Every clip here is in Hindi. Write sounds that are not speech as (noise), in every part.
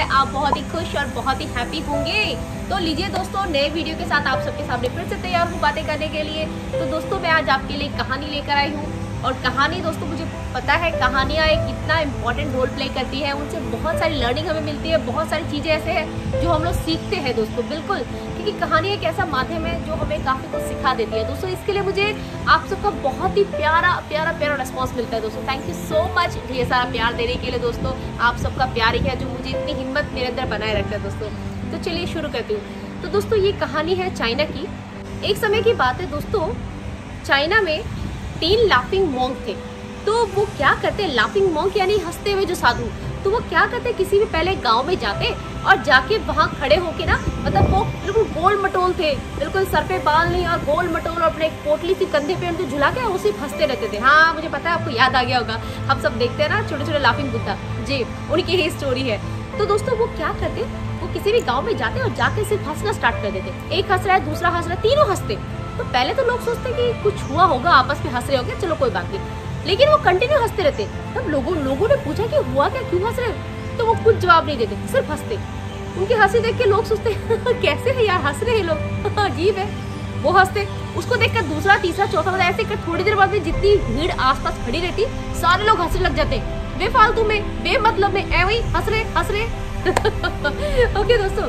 है आप बहुत ही खुश और बहुत ही हैप्पी होंगे। तो लीजिए दोस्तों, नए वीडियो के साथ आप सबके सामने फिर से तैयार हूँ बातें करने के लिए। तो दोस्तों, मैं आज आपके लिए कहानी लेकर आई हूँ। और कहानी, दोस्तों, मुझे पता है कहानियाँ एक इतना इम्पोर्टेंट रोल प्ले करती है। उनसे बहुत सारी लर्निंग हमें मिलती है, बहुत सारी चीज़ें ऐसे हैं जो हम लोग सीखते हैं, दोस्तों, बिल्कुल। क्योंकि कहानी एक ऐसा माध्यम है जो हमें काफ़ी कुछ सिखा देती है। दोस्तों, इसके लिए मुझे आप सबका बहुत ही प्यारा प्यारा प्यारा रिस्पॉन्स मिलता है, दोस्तों। थैंक यू सो मच ढेर सारा प्यार देने के लिए, दोस्तों। आप सबका प्यार ही है जो मुझे इतनी हिम्मत मेरे अंदर बनाए रखता है, दोस्तों। तो चलिए शुरू करती हूँ। तो दोस्तों, ये कहानी है चाइना की। एक समय की बात है, दोस्तों, चाइना में तीन लाफिंग मोंग थे। तो वो क्या करते? लाफिंग मोंग यानी हँसते हुए जो साधु। तो वो क्या करते? किसी भी पहले गाँव में जाते और जाके वहाँ खड़े होके ना मतलब वो बिल्कुल गोल मटोल थे। बिल्कुल सर पे बाल नहीं और गोल मटोल और अपने एक पोटली सी कंधे पे उनको झुला के उसी फंसते रहते थे। हाँ मुझे पता है, आपको याद आ गया होगा। हम सब देखते हैं ना छोटे छोटे लाफिंग बुद्धा जी, उनकी ही स्टोरी है। तो दोस्तों, वो क्या करते? वो किसी भी गाँव में जाते और जाके सिर्फ़ हंसना स्टार्ट कर देते। एक हंस रहा है, दूसरा हंस रहा है, तीनों हँसते। तो पहले तो लोग सोचते कि कुछ हुआ होगा, आपस में हंस रहे होंगे, चलो कोई बात नहीं। लेकिन वो कंटिन्यू हँसते रहते तब लोगों लोगों ने पूछा कि हुआ क्या, क्यों हंस रहे तो वो कुछ जवाब नहीं देते, सिर्फ़ हँसते। उनकी हँसी देख के लोग सोचते (laughs) कैसे है यार, हंस रहे हैं लोग? (laughs) अजीब है। वो हँसते, उसको देखकर दूसरा, तीसरा, चौथा मतलब ऐसे थोड़ी देर बाद में जितनी भीड़ आसपास खड़ी रहती, सारे लोग हंसने लग जाते बेफालतू में, बेमतलब में, ऐ वही हंस रहे हंस रहे। (laughs) ओके दोस्तों,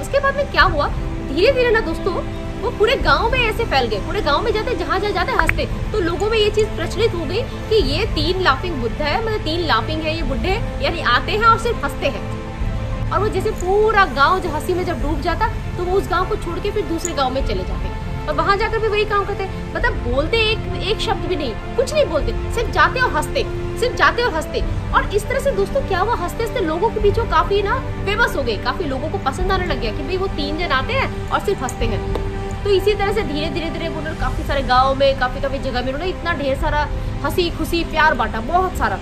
उसके बाद में क्या हुआ? धीरे धीरे ना दोस्तों वो पूरे गाँव में ऐसे फैल गए, पूरे गाँव में जाते, जहाँ जहाँ जाते हँसते। तो लोगों में ये चीज़ प्रचलित हो गई कि ये तीन लाफिंग बुद्ध है मतलब तीन लाफिंग है ये बुढ़े, यानी आते हैं और सिर्फ़ हँसते हैं। और वो जैसे पूरा गाँव जो हँसी में जब डूब जाता तो वो उस गाँव को छोड़ के फिर दूसरे गाँव में चले जाते। और वहाँ जाकर भी वही काम करते मतलब बोलते एक एक शब्द भी नहीं, कुछ नहीं बोलते, सिर्फ़ जाते और हँसते, सिर्फ़ जाते और हँसते। और इस तरह से दोस्तों क्या हुआ, हँसते हँसते लोगों के बीच काफ़ी ना फ़ेमस हो गए, काफ़ी लोगों को पसंद आने लग गया कि भाई वो तीन जन आते हैं और सिर्फ़ हँसते हैं। तो इसी तरह से धीरे धीरे धीरे उन्होंने काफ़ी सारे गाँव में, काफ़ी काफ़ी जगह में उन्होंने इतना ढेर सारा हँसी खुशी, प्यार बांटा, बहुत सारा।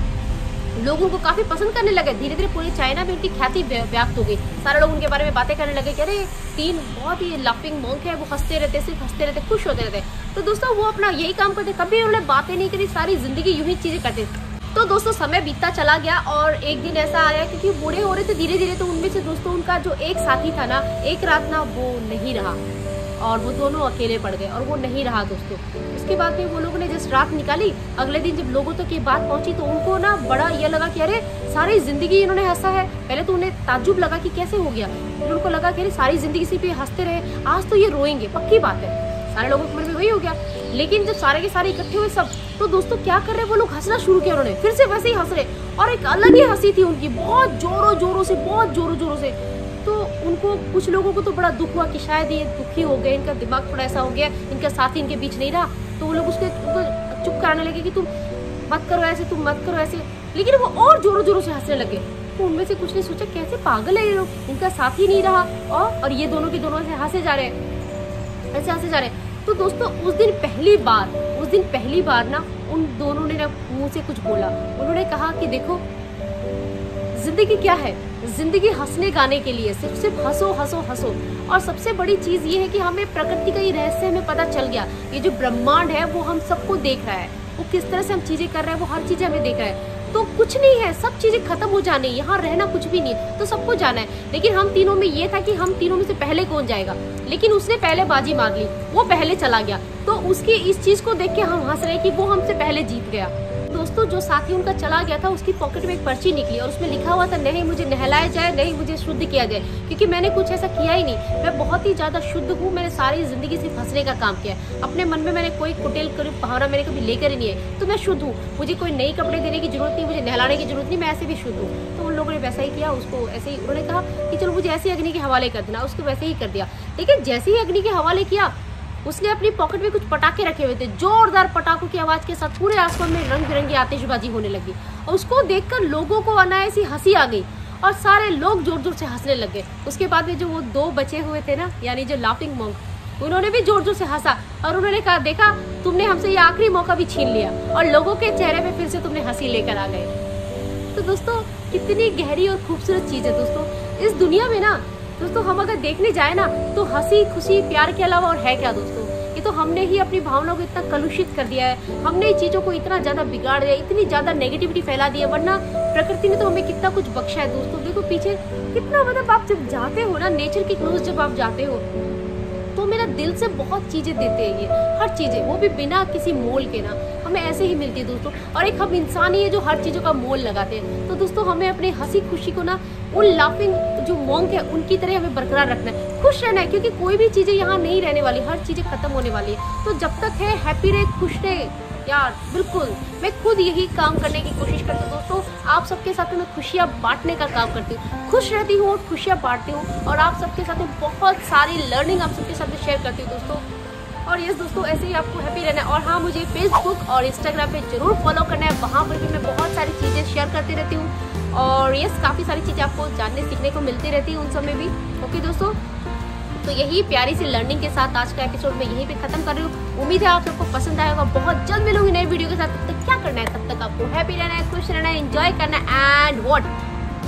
लोगों को काफ़ी पसंद करने लगे। धीरे धीरे पूरी चाइना में उनकी ख्याति व्याप्त हो गई। सारे लोग उनके बारे में बातें करने लगे कि अरे, तीन बहुत ही लाफिंग मोंक है, वो हँसते रहते, सिर्फ़ हँसते रहते, खुश होते रहते। तो दोस्तों, वो अपना यही काम करते, कभी उन्होंने बातें नहीं करी, सारी ज़िंदगी यूँ ही चीज़ें करते। तो दोस्तों, समय बीतता चला गया और एक दिन ऐसा आया क्योंकि बूढ़े हो रहे थे, धीरे धीरे तो उनमें से दोस्तों उनका जो एक साथी था ना, एक रात ना वो नहीं रहा। और वो दोनों अकेले पड़ गए और वो नहीं रहा दोस्तों। उसके बाद में वो लोगों ने जस्ट रात निकाली। अगले दिन जब लोगों तक ये बात पहुँची तो उनको ना बड़ा ये लगा कि अरे, सारी ज़िंदगी इन्होंने हंसा है। पहले तो उन्हें ताजुब लगा कि कैसे हो गया। फिर उनको लगा कि अरे, सारी ज़िंदगी सिर्फ़ हँसते रहे। आज तो ये रोएँगे, पक्की बात है। सारे लोगों के मन में वही हो गया। लेकिन जब सारे के सारे इकट्ठे हुए सब तो दोस्तों क्या कर रहे हैं? वो लोग हंसना शुरू किया उन्होंने। फिर से वैसे ही हंस रहे। और एक अलग ही हँसी थी उनकी, बहुत जोरों जोरों से, बहुत जोरों जोरों से। तो उनको, कुछ लोगों को तो बड़ा दुख हुआ कि शायद ये दुखी हो गए, इनका दिमाग थोड़ा ऐसा हो गया, इनका साथी इनके बीच नहीं रहा। तो वो लोग उसके चुप कराने लगे कि तुम मत करो ऐसे, तुम मत करो ऐसे। लेकिन वो और जोरों जोरों से हंसने लगे। तो उनमें से कुछ ने सोचा, कैसे पागल है ये लोग? इनका साथी नहीं रहा। और और ये दोनों के दोनों से हंसे जा रहे हैं। ऐसे हंसे जा रहे हैं। तो दोस्तों, उस दिन पहली बार, उस दिन पहली बार ना, उन दोनों ने ना मुँह से कुछ बोला। उन्होंने कहा कि, देखो, ज़िंदगी क्या है? ज़िंदगी हंसने गाने के लिए सिर्फ़ सिर्फ़ हंसो हंसो हंसो। और सबसे बड़ी चीज़ ये है कि हमें प्रकृति का ये रहस्य हमें पता चल गया। ये जो ब्रह्मांड है, वो हम सबको देख रहा है। वो किस तरह से हम चीज़ें कर रहे हैं, वो हर चीज़ें हमें देख रहा है। तो कुछ नहीं है, सब चीज़ें खत्म हो जाने यहाँ रहना कुछ भी नहीं तो सबको जाना है। लेकिन हम तीनों में ये था कि हम तीनों में से पहले कौन जाएगा? लेकिन उसने पहले बाजी मार ली, वो पहले चला गया। तो उसकी इस चीज़ को देख के हम हंस रहे कि वो हमसे पहले जीत गया। दोस्तों, जो साथी उनका चला गया था, उसकी पॉकेट में एक पर्ची निकली और उसमें लिखा हुआ था, नहीं मुझे नहलाया जाए, नहीं मुझे शुद्ध किया जाए क्योंकि मैंने कुछ ऐसा किया ही नहीं। मैं बहुत ही ज़्यादा शुद्ध हूँ, मैंने सारी ज़िंदगी से फंसने का काम किया अपने मन में मैंने कोई कुटेल करी पहाड़ा मैंने कभी लेकर ही नहीं है। तो मैं शुद्ध हूँ। मुझे कोई नई कपड़े देने की ज़रूरत नहीं, मुझे नहलाने की ज़रूरत नहीं, मैं ऐसे भी शुद्ध हूँ। तो उन लोगों ने वैसा ही किया, उसको ऐसे ही उन्होंने कहा कि, चलो मुझे ऐसे अग्नि के हवाले कर देना। उसको वैसे ही कर दिया। लेकिन जैसे ही अग्नि के हवाले किया उसने अपनी पॉकेट में कुछ पटाखे रखे हुए थे। जोरदार पटाखों की आवाज़ के साथ पूरे आसमान में रंग बिरंगी आतिशबाजी होने लगी। और उसको देखकर लोगों को अनायासी हँसी आ गई और सारे लोग ज़ोर ज़ोर से हंसने लग गए। उसके बाद में जो वो दो बचे हुए थे ना, यानी जो लाफिंग मोंग उन्होंने भी ज़ोर ज़ोर से हंसा और उन्होंने कहा, देखा, तुमने हमसे ये आखिरी मौका भी छीन लिया। और लोगों के चेहरे पे फिर से तुमने हँसी लेकर आ गए। तो दोस्तों, कितनी गहरी और खूबसूरत चीज़ है दोस्तों। इस दुनिया में ना, दोस्तों, हम अगर देखने जाए ना तो हँसी, खुशी, प्यार के अलावा और है क्या दोस्तों? ये तो हमने ही अपनी भावनाओं को इतना कलुषित कर दिया है। हमने चीज़ों को इतना ज़्यादा बिगाड़ दिया इतनी ज़्यादा नेगेटिविटी फैला दी है, वरना प्रकृति ने तो हमें कितना कुछ बख्शा है दोस्तों। देखो पीछे कितना मतलब आप जब जाते हो ना नेचर के क्लोज जब आप जाते हो तो मेरा दिल से बहुत चीज़ें देते हैं ये, हर चीज़ें, वो भी बिना किसी मोल के ना। हमें ऐसे ही मिलती है दोस्तों। और एक हम इंसान ही है जो हर चीज़ों का मोल लगाते हैं। तो दोस्तों, हमें अपनी हँसी खुशी को ना उन लाफिंग जो मोंग है, उनकी तरह हमें बरकरार रखना है। खुश रहना है, क्योंकि कोई भी चीज़ें यहाँ नहीं रहने वाली, हर चीज़ें खत्म होने वाली है। तो जब तक है हैप्पी रहे, खुश रहे। यार, बिल्कुल। मैं खुद यही काम करने की कोशिश करती हूँ, दोस्तों। आप सबके साथ में खुशियाँ बांटने का काम करती हूँ। खुश रहती हूँ और खुशियाँ बांटती हूँ और आप सबके साथ में बहुत सारी लर्निंग आप सबके साथ में शेयर करती हूँ, दोस्तों। और यस दोस्तों, ऐसे ही आपको हैप्पी रहना है। और हाँ मुझे फेसबुक और इंस्टाग्राम पे ज़रूर फॉलो करना है। वहाँ पर भी मैं बहुत सारी चीज़ें शेयर करती रहती हूँ। और यस काफ़ी सारी चीज़ें आपको जानने, सीखने को मिलती रहती है उन समय भी। ओके दोस्तों तो यही प्यारी सी लर्निंग के साथ आज का एपिसोड में यही पे खत्म कर रही हूँ। उम्मीद है आप सबको पसंद आएगा बहुत जल्द मिलूँगी नई वीडियो के साथ। तब तक क्या करना है? तब तक आपको हैप्पी रहना है, खुश रहना है एंजॉय करना एंड वॉट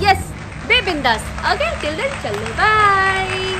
यस बे बिंदास ओके चलो बाय